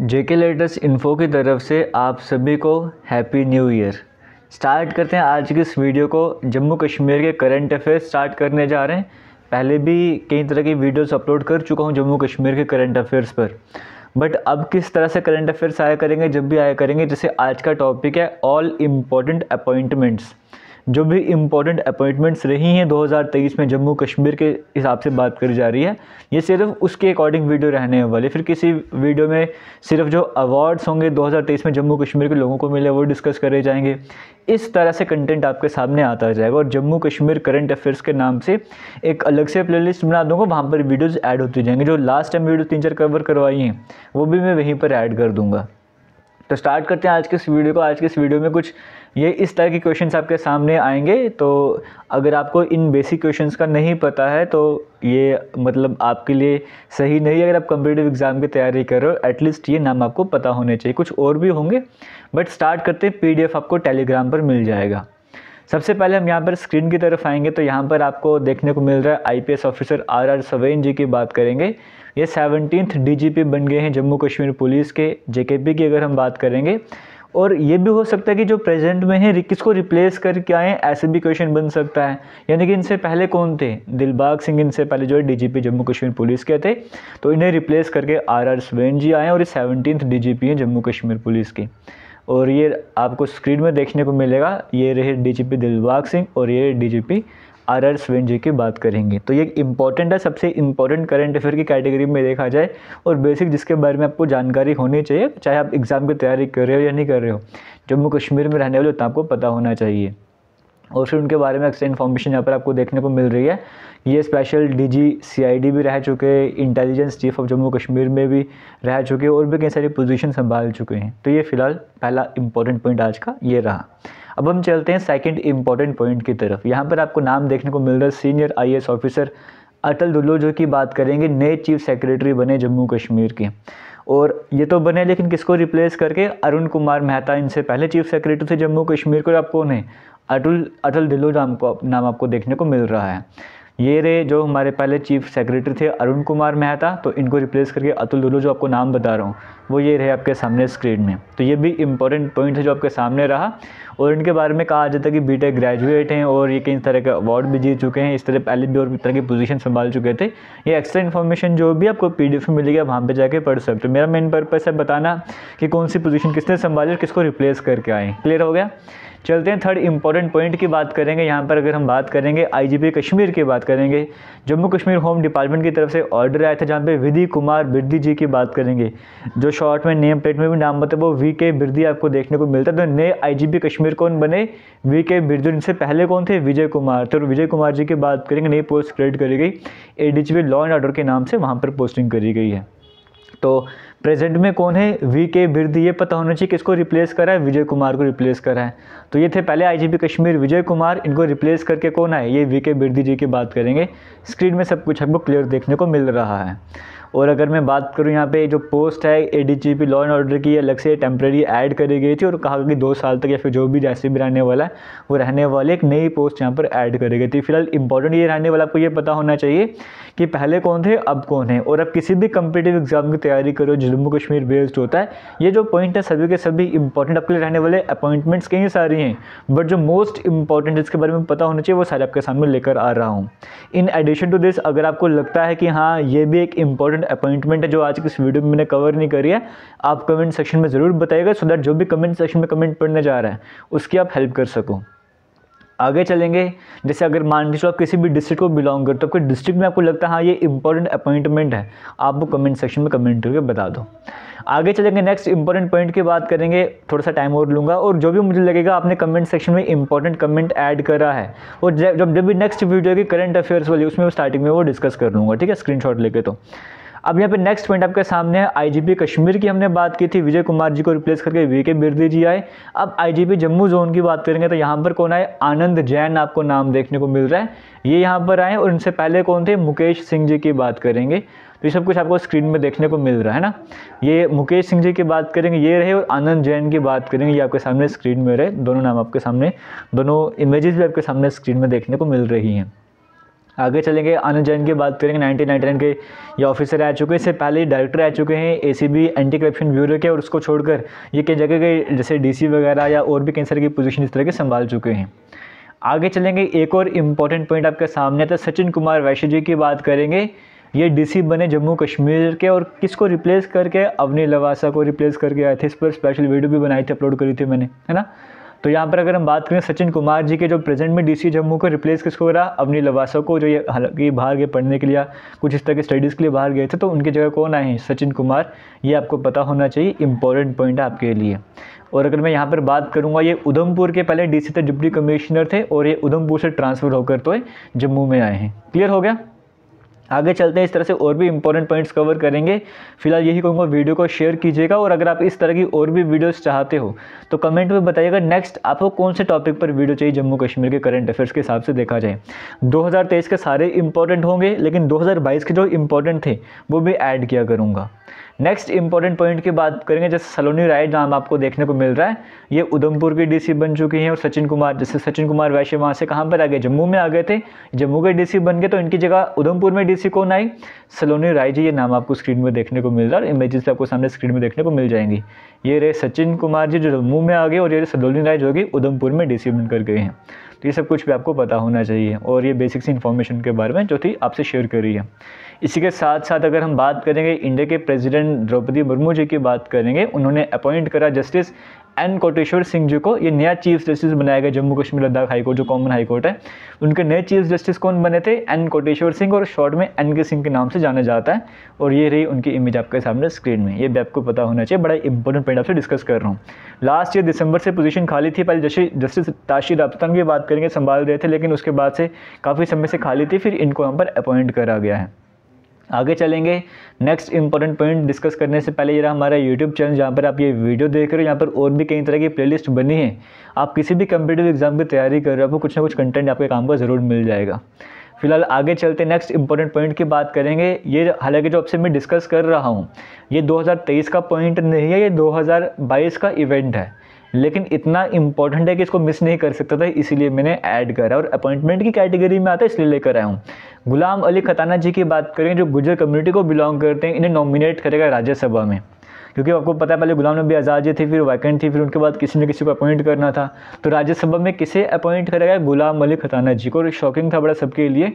जेके latest info की तरफ़ से आप सभी को हैप्पी न्यू ईयर। स्टार्ट करते हैं आज की इस वीडियो को। जम्मू कश्मीर के करंट अफेयर्स स्टार्ट करने जा रहे हैं। पहले भी कई तरह की वीडियोस अपलोड कर चुका हूँ जम्मू कश्मीर के करंट अफेयर्स पर। बट अब किस तरह से करंट अफेयर्स आया करेंगे, जब भी आया करेंगे, जैसे आज का टॉपिक है ऑल इंपॉर्टेंट अपॉइंटमेंट्स जो भी इम्पोर्टेंट अपॉइंटमेंट्स रही हैं 2023 में जम्मू कश्मीर के हिसाब से बात करी जा रही है, ये सिर्फ़ उसके अकॉर्डिंग वीडियो रहने वाली। फिर किसी वीडियो में सिर्फ़ जो अवार्ड्स होंगे 2023 में जम्मू कश्मीर के लोगों को मिले, वो डिस्कस करे जाएँगे। इस तरह से कंटेंट आपके सामने आता जाएगा और जम्मू कश्मीर करंट अफेयर्स के नाम से एक अलग से प्लेलिस्ट बना दूँगा, वहाँ पर वीडियोज़ ऐड होती जाएँगे। जो लास्ट टाइम वीडियो तीन चार कवर करवाई हैं, वो भी मैं वहीं पर ऐड कर दूँगा। तो स्टार्ट करते हैं आज के इस वीडियो को। आज के इस वीडियो में कुछ ये इस तरह के क्वेश्चंस आपके सामने आएँगे। तो अगर आपको इन बेसिक क्वेश्चंस का नहीं पता है तो ये मतलब आपके लिए सही नहीं है। अगर आप कम्पिटेटिव एग्ज़ाम की तैयारी कर रहे हो एटलीस्ट ये नाम आपको पता होने चाहिए। कुछ और भी होंगे बट स्टार्ट करते पी आपको टेलीग्राम पर मिल जाएगा। सबसे पहले हम यहाँ पर स्क्रीन की तरफ़ आएँगे तो यहाँ पर आपको देखने को मिल रहा है IPS officer R R Swain ji की बात करेंगे। ये सेवनटीन्थ डीजीपी बन गए हैं जम्मू कश्मीर पुलिस के जेकेपी की अगर हम बात करेंगे और ये भी हो सकता है कि जो प्रेजेंट में है, किसको रिप्लेस करके आए, ऐसे भी क्वेश्चन बन सकता है। यानी कि इनसे पहले कौन थे? दिलबाग सिंह इनसे पहले जो है डीजीपी जम्मू कश्मीर पुलिस के थे। तो इन्हें रिप्लेस करके आर आर स्वेन जी आए और ये सेवनटीन डी हैं, जम्मू कश्मीर पुलिस की। और ये आपको स्क्रीन में देखने को मिलेगा। ये रहे डीजीपी दिलबाग सिंह और ये DGP R R Swain ji की बात करेंगे। तो ये इंपॉर्टेंट है, सबसे इंपॉर्टेंट करंट अफेयर की कैटेगरी में देखा जाए और बेसिक जिसके बारे में आपको जानकारी होनी चाहिए, चाहे आप एग्ज़ाम की तैयारी कर रहे हो या नहीं कर रहे हो, जम्मू कश्मीर में रहने वाले उतना आपको पता होना चाहिए। और फिर उनके बारे में अक्सर इन्फॉर्मेशन यहाँ पर आपको देखने को मिल रही है। ये स्पेशल डीजी सीआईडी भी रह चुके intelligence chief of Jammu Kashmir में भी रह चुके और भी कई सारी पोजीशन संभाल चुके हैं। तो ये फ़िलहाल पहला इंपॉर्टेंट पॉइंट आज का ये रहा। अब हम चलते हैं सेकंड इंपॉर्टेंट पॉइंट की तरफ़। यहाँ पर आपको नाम देखने को मिल रहा है senior IAS officer Atal Dulloo जो की बात करेंगे, नए चीफ सेक्रेटरी बने जम्मू कश्मीर के। और ये तो बने, लेकिन किसको रिप्लेस करके? अरुण कुमार मेहता इनसे पहले चीफ सेक्रेटरी थे जम्मू कश्मीर को आप कौन है? अटुल, अटल दिल्लो नाम को, नाम आपको देखने को मिल रहा है। ये रहे जो हमारे पहले चीफ सेक्रेटरी थे, अरुण कुमार मेहता तो इनको रिप्लेस करके अतुल दुल्लो जो आपको नाम बता रहा हूँ, वो ये रहे आपके सामने स्क्रीन में। तो ये भी इम्पोर्टेंट पॉइंट है जो आपके सामने रहा। और इनके बारे में कहा जाता है कि बीटेक ग्रेजुएट हैं और ये कई तरह के अवार्ड भी जीत चुके हैं, इस तरह पहले भी और तरह की पोजीशन संभाल चुके थे। ये एक्स्ट्रा इन्फॉर्मेशन जो भी आपको पीडीएफ में मिलेगी, आप वहाँ पर जाके पढ़ सकते हो। मेरा मेन पर्पज़ है बताना कि कौन सी पोजीशन किसने संभाली और किसको रिप्लेस करके आए। क्लियर हो गया? चलते हैं थर्ड इंपॉर्टेंट पॉइंट की बात करेंगे। यहाँ पर अगर हम बात करेंगे आईजीपी कश्मीर की बात करेंगे, जम्मू कश्मीर होम डिपार्टमेंट की तरफ़ से ऑर्डर आया था, जहाँ पे विधि कुमार बिरदी जी की बात करेंगे। जो शॉर्ट में नेम प्लेट में भी नाम बताए, वो वी के बिरदी आपको देखने को मिलता है। तो नए आईजीपी कश्मीर कौन बने? वी के बिरदी, उनसे पहले कौन थे? विजय कुमार। तो विजय कुमार जी की बात करेंगे, नई पोस्ट क्रिएट करी गई। ए लॉ एंड ऑर्डर के नाम से वहाँ पर पोस्टिंग करी गई है। तो प्रेजेंट में कौन है? वी के बिरदी ये पता होना चाहिए किसको रिप्लेस करा है? विजय कुमार को रिप्लेस करा है। तो ये थे पहले आईजीपी कश्मीर, विजय कुमार, इनको रिप्लेस करके कौन आए? ये वी के बिरदी जी की बात करेंगे। स्क्रीन में सब कुछ हमको क्लियर देखने को मिल रहा है। और अगर मैं बात करूँ यहाँ पे जो पोस्ट है A D G P law and order की अलग से टेम्प्रेरी ऐड करी गई थी और कहा कि दो साल तक या फिर जो भी जैसे भी रहने वाला है, वो रहने वाले एक नई पोस्ट यहाँ पर ऐड करी गई थी। फ़िलहाल इंपॉर्टेंट ये रहने वाला आपको ये पता होना चाहिए कि पहले कौन थे, अब कौन है। और अब किसी भी कम्पिटेटिव एग्ज़ाम की तैयारी करो जम्मू कश्मीर बेस्ड होता है, ये जो पॉइंट है, सभी के सभी इंपॉर्टेंट आपके लिए रहने वाले अपॉइंटमेंट्स कई सारी हैं। बट जो मोस्ट इंपॉर्टेंट जिसके बारे में पता होना चाहिए, वो सारे आपके सामने लेकर आ रहा हूँ। इन एडिशन टू दिस अगर आपको लगता है कि हाँ ये भी एक इंपॉर्टेंट अपॉइंटमेंट है जो आज की इस वीडियो में मैंने कवर नहीं करी है, आप कमेंट सेक्शन में ज़रूर बताइएगा सो दैट जो भी कमेंट सेक्शन में कमेंट पढ़ने जा रहा है, उसकी आप हेल्प कर सको। आगे चलेंगे, जैसे अगर मान लीजिए आप किसी भी डिस्ट्रिक्ट को बिलोंग करते हो आपके डिस्ट्रिक्ट में आपको लगता है हाँ ये इंपॉर्टेंट अपॉइंटमेंट है, आप वो कमेंट सेक्शन में कमेंट करके बता दो। आगे चलेंगे नेक्स्ट इंपॉर्टेंट पॉइंट की बात करेंगे, थोड़ा सा टाइम और लूँगा, और जो भी मुझे लगेगा आपने कमेंट सेक्शन में इंपॉर्टेंट कमेंट ऐड करा है और जब जब भी नेक्स्ट वीडियो की करंट अफेयर्स वाली, उसमें स्टार्टिंग में वो डिस्कस कर लूँगा, ठीक है स्क्रीन लेके तो। अब यहाँ पे नेक्स्ट पॉइंट आपके सामने है आईजीपी कश्मीर की हमने बात की थी, विजय कुमार जी को रिप्लेस करके वी के बिरदी जी आए। अब आईजीपी जम्मू जोन की बात करेंगे तो यहाँ पर कौन आए? आनंद जैन आपको नाम देखने को मिल रहा है। ये यहाँ पर आए और इनसे पहले कौन थे? मुकेश सिंह जी की बात करेंगे। तो ये सब कुछ आपको स्क्रीन में देखने को मिल रहा है ना? ये मुकेश सिंह जी की बात करेंगे, ये रहे और आनंद जैन की बात करेंगे। ये आपके सामने स्क्रीन में रहे, दोनों नाम आपके सामने, दोनों इमेजेस भी आपके सामने स्क्रीन में देखने को मिल रही हैं। आगे चलेंगे। आनंद जैन की बात करेंगे। नाइनटीन नाइन के ये ऑफिसर रह चुके हैं। इससे पहले डायरेक्टर रह चुके हैं एसीबी एंटी करप्शन ब्यूरो के और उसको छोड़कर ये कई जगह के जैसे डीसी वगैरह या और भी कई की पोजीशन इस तरह के संभाल चुके हैं। आगे चलेंगे। एक और इंपॉर्टेंट पॉइंट आपके सामने था सचिन कुमार वैश्य जी की बात करेंगे। ये डीसी बने जम्मू कश्मीर के और किसको रिप्लेस करके? अवनी लवासा को रिप्लेस करके आए थे। इस पर स्पेशल वीडियो भी बनाई थी अपलोड करी थी मैंने, है ना? तो यहाँ पर अगर हम बात करें सचिन कुमार जी के जो प्रेजेंट में डीसी जम्मू को रिप्लेस किसको रहा अवनी लवासा को जो ये हालाँकि बाहर गए पढ़ने के लिए, कुछ इस तरह के स्टडीज़ के लिए बाहर गए थे तो उनकी जगह कौन आए सचिन कुमार, ये आपको पता होना चाहिए इंपॉर्टेंट पॉइंट है आपके लिए। और अगर मैं यहाँ पर बात करूँगा, ये उधमपुर के पहले डीसी थे, डिप्टी कमिश्नर थे, और ये उधमपुर से ट्रांसफ़र होकर तो जम्मू में आए हैं। क्लियर हो गया? आगे चलते हैं, इस तरह से और भी इंपॉर्टेंट पॉइंट्स कवर करेंगे। फ़िलहाल यही कहूँगा वीडियो को शेयर कीजिएगा और अगर आप इस तरह की और भी वीडियोस चाहते हो तो कमेंट में बताइएगा नेक्स्ट आपको कौन से टॉपिक पर वीडियो चाहिए जम्मू कश्मीर के करंट अफेयर्स के हिसाब से देखा जाए। 2023 के सारे इंपॉर्टेंट होंगे, लेकिन 2022 के जो इंपॉर्टेंट थे, वो भी ऐड किया करूँगा। नेक्स्ट इंपॉर्टेंट पॉइंट की बात करेंगे, जैसे सलोनी राय नाम आपको देखने को मिल रहा है। ये उधमपुर की डीसी बन चुकी हैं और सचिन कुमार, जैसे सचिन कुमार वैश्य वहाँ से कहाँ पर आ गए? जम्मू में आ गए थे। जम्मू के डीसी बन गए तो इनकी जगह उधमपुर में डीसी कौन आई? सलोनी राय जी, ये नाम आपको स्क्रीन में देखने को मिल रहा है इमेजेस आपको सामने स्क्रीन में देखने को मिल जाएँगी। ये रहे सचिन कुमार जी जो जम्मू में आ गए और ये सलोनी राय जो कि उधमपुर में डीसी बनकर गए हैं। तो ये सब कुछ भी आपको पता होना चाहिए और ये बेसिक्स इन्फॉर्मेशन के बारे में जो थी आपसे शेयर कर रही है। इसी के साथ साथ अगर हम बात करेंगे इंडिया के प्रेसिडेंट द्रौपदी मुर्मू जी की बात करेंगे, उन्होंने अपॉइंट करा जस्टिस एन कोटेश्वर सिंह जी को ये नया चीफ जस्टिस बनाया गया जम्मू कश्मीर लद्दाख हाईकोर्ट, जो कॉमन हाईकोर्ट है। उनके नए चीफ जस्टिस कौन बने थे? एन कोटेश्वर सिंह और शॉर्ट में एन के सिंह के नाम से जाना जाता है। और ये रही उनकी इमेज आपके सामने स्क्रीन में। ये भी आपको पता होना चाहिए, बड़ा इंपॉर्टेंट पॉइंट आपसे डिस्कस कर रहा हूँ। लास्ट ईयर दिसंबर से पोजीशन खाली थी, पहले जैसे जस्टिस ताशी रफ्तान की बात करेंगे, संभाल रहे थे, लेकिन उसके बाद से काफ़ी समय से खाली थी, फिर इनको यहाँ पर अपॉइंट करा गया है। आगे चलेंगे। नेक्स्ट इंपॉर्टेंट पॉइंट डिस्कस करने से पहले रहा हमारा यूट्यूब चैनल जहाँ पर आप ये वीडियो देख रहे हो, यहाँ पर और भी कई तरह की प्लेलिस्ट बनी है। आप किसी भी कंपिटेटिव एग्ज़ाम की तैयारी कर रहे हो, आपको कुछ ना कुछ कंटेंट आपके काम का ज़रूर मिल जाएगा। फ़िलहाल आगे चलते नेक्स्ट इंपॉर्टेंट पॉइंट की बात करेंगे। ये हालाँकि जो आपसे मैं डिस्कस कर रहा हूँ, ये 2023 का पॉइंट नहीं है, ये 2022 का इवेंट है। लेकिन इतना इंपॉर्टेंट है कि इसको मिस नहीं कर सकता था, इसीलिए मैंने ऐड करा और अपॉइंटमेंट की कैटेगरी में आता है, इसलिए लेकर आया हूँ। गुलाम अली खताना जी की बात करें, जो गुजर कम्युनिटी को बिलोंग करते हैं, इन्हें नॉमिनेट करेगा राज्यसभा में। क्योंकि आपको पता है, पहले गुलाम नबी आज़ाद जी थी, फिर वैकेंट थी, फिर उनके बाद किसी न किसी को अपॉइंट करना था। तो राज्यसभा में किसे अपॉइंट करा गया? गुलाम मलिक खताना जी को। शॉकिंग था बड़ा सबके लिए,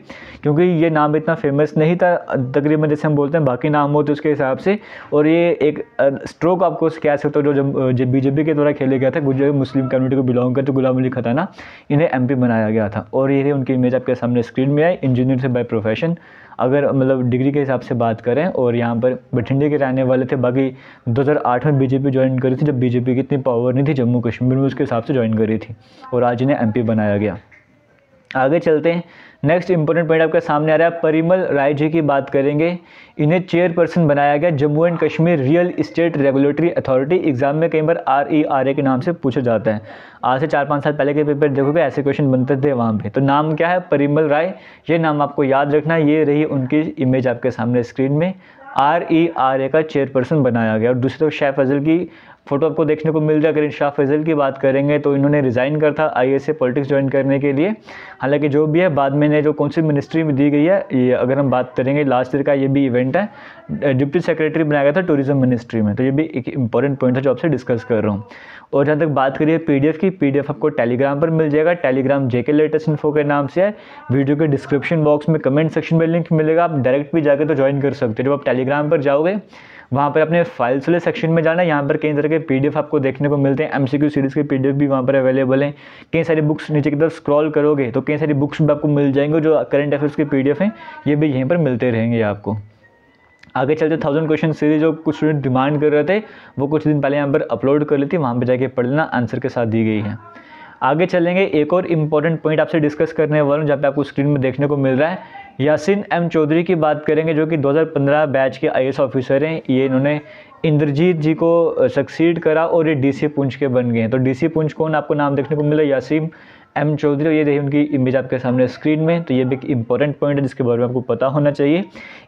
क्योंकि ये नाम इतना फ़ेमस नहीं था, तकरीबन जैसे हम बोलते हैं, बाकी नाम होते उसके हिसाब से। और ये एक स्ट्रोक आपको कह सकते हो, जो जब बीजेपी के द्वारा खेले गया था, गुजर मुस्लिम कम्युनिटी को बिलोंग करते गुलाम अली खताना, इन्हें एमपी बनाया गया था। और ये उनकी इमेज आपके सामने स्क्रीन में आई इंजीनियर से बाय प्रोफेशन अगर मतलब डिग्री के हिसाब से बात करें और यहाँ पर बठिंडे के रहने वाले थे, बाकी 2008 में बीजेपी ज्वाइन करी थी, जब बीजेपी की इतनी पावर नहीं थी जम्मू कश्मीर में उसके हिसाब से ज्वाइन करी थी और आज इन्हें एमपी बनाया गया। आगे चलते हैं। नेक्स्ट इंपॉर्टेंट पॉइंट आपके सामने आ रहा है। परिमल राय जी की बात करेंगे। इन्हें चेयरपर्सन बनाया गया। Jammu and Kashmir real estate regulatory authority exam में कई बार आर ई आर ए के नाम से पूछा जाता है। आज से चार पाँच साल पहले के पेपर देखोगे, ऐसे क्वेश्चन बनते थे वहाँ पे। तो नाम क्या है? परिमल राय। ये नाम आपको याद रखना। ये रही उनकी इमेज आपके सामने स्क्रीन में। आर ई आर ए का चेयरपर्सन बनाया गया। और दूसरी तरफ़ शेफ फजल की फ़ोटो आपको देखने को मिल जाए, अगर इन शाह फैज़ल की बात करेंगे तो इन्होंने रिज़ाइन कर था आई से पॉलिटिक्स ज्वाइन करने के लिए। हालाँकि जो भी है, बाद में ने जो कौन सी मिनिस्ट्री में दी गई है, ये अगर हम बात करेंगे लास्ट ईयर का ये भी इवेंट है डिप्टी सेक्रेटरी बनाया गया था टूरिज़्म मिनिस्ट्री में। तो ये भी एक इंपॉर्टेंट पॉइंट है जो आपसे डिस्कस कर रहा हूँ। और जहाँ तक बात करिए पीडीएफ की पीडीएफ आपको टेलीग्राम पर मिल जाएगा। टेलीग्राम जेके लेटेस्ट इन्फो के नाम से है। वीडियो के डिस्क्रिप्शन बॉक्स में कमेंट सेक्शन में लिंक मिलेगा। आप डायरेक्ट भी जाकर तो ज्वाइन कर सकते हो। जब आप टेलीग्राम पर जाओगे वहाँ पर अपने फाइल्स वाले सेक्शन में जाना है यहाँ पर कई तरह के पीडीएफ आपको देखने को मिलते हैं। एमसीक्यू सीरीज़ के पीडीएफ भी वहाँ पर अवेलेबल हैं। कई सारी बुक्स नीचे की तरफ़ स्क्रॉल करोगे तो कई सारी बुक्स भी आपको मिल जाएँगे जो करंट अफेयर्स के पीडीएफ हैं, ये भी यहीं पर मिलते रहेंगे आपको। आगे चलते थाउज़ेंड क्वेश्चन सीरीज़ जो कुछ स्टूडेंट डिमांड कर रहे थे, वो कुछ दिन पहले यहाँ पर अपलोड कर ली थी, वहाँ पर जाके पढ़ लेना आंसर के साथ दी गई है। आगे चलेंगे, एक और इंपॉर्टेंट पॉइंट आपसे डिस्कस करने वाला हूँ, जहाँ पे आपको स्क्रीन में देखने को मिल रहा है। यासिन एम चौधरी की बात करेंगे, जो कि 2015 बैच के आई ऑफिसर हैं। ये इन्होंने इंद्रजीत जी को सक्सीड करा और ये डीसी पुंछ के बन गए हैं। तो डीसी पुंछ कौन आपको नाम देखने को मिला यासीम एम चौधरी ये देखिए उनकी इमेज आपके सामने स्क्रीन में। तो ये भी एक इंपॉर्टेंट पॉइंट है जिसके बारे में आपको पता होना चाहिए।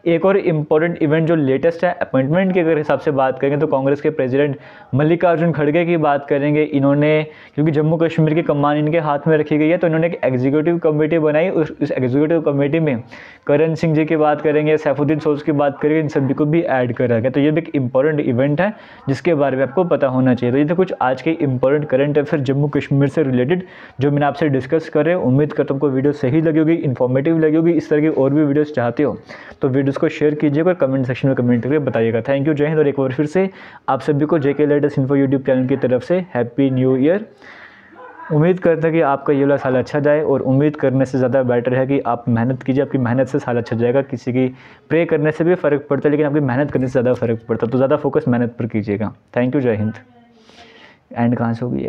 एक और इंपॉर्टेंट इवेंट जो लेटेस्ट है अपॉइंटमेंट के अगर हिसाब से बात करेंगे तो कांग्रेस के प्रेसिडेंट मल्लिकार्जुन खड़गे की बात करेंगे। इन्होंने, क्योंकि जम्मू कश्मीर की कमान इनके हाथ में रखी गई है तो इन्होंने एक एग्जीक्यूटिव कमेटी बनाई। उस एग्जीक्यूटिव कमेटी में करण सिंह जी की बात करेंगे, सैफुद्दीन सोज की बात करेंगे, इन सभी को भी ऐड करा गया। तो ये भी एक इंपॉर्टेंट इवेंट है, जिसके बारे में आपको पता होना चाहिए। तो ये तो कुछ आज के important current affair Jammu Kashmir से रिलेटेड जो मैंने आपसे डिस्कस कर। उम्मीद कर आपको वीडियो सही लगी होगी इन्फॉर्मेटिव लगी होगी। इस तरह की और भी वीडियोस चाहते हो तो वीडियोज़ को शेयर कीजिएगा कमेंट सेक्शन में कमेंट करके बताइएगा। थैंक यू जय हिंद और एक बार फिर से, आप सभी को JK latest info YouTube channel की तरफ़ से हैप्पी न्यू ईयर उम्मीद करते हैं कि आपका ये वाला साल अच्छा जाए और उम्मीद करने से ज़्यादा बेटर है कि आप मेहनत कीजिए, आपकी मेहनत से साल अच्छा जाएगा। किसी की प्रे करने से भी फ़र्क पड़ता है, लेकिन आपकी मेहनत करने से ज़्यादा फ़र्क पड़ता है। तो ज़्यादा फोकस मेहनत पर कीजिएगा। थैंक यू जय हिंद एंड कहाँ से होगी